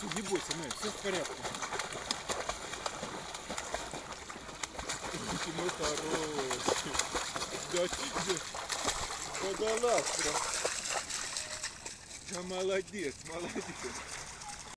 все, не бойся, Мэй, все в порядке. Ты мой хороший. Да, да, водолаз прям. Да молодец, молодец.